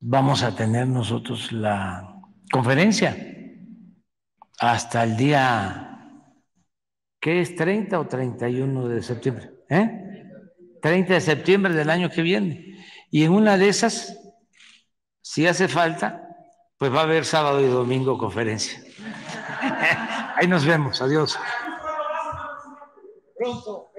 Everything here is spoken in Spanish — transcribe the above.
vamos a tener nosotros la conferencia hasta el día, ¿qué es? 30 o 31 de septiembre. ¿Eh? 30 de septiembre del año que viene. Y en una de esas, si hace falta, pues va a haber sábado y domingo conferencia. Ahí nos vemos. Adiós. Pronto.